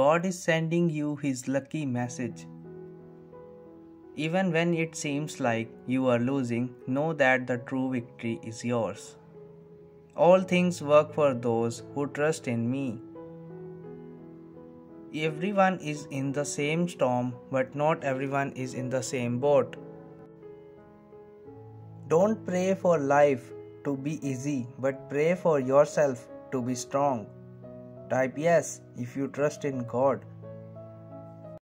God is sending you His lucky message. Even when it seems like you are losing, know that the true victory is yours. All things work for those who trust in me. Everyone is in the same storm, but not everyone is in the same boat. Don't pray for life to be easy, but pray for yourself to be strong. Type yes if you trust in God.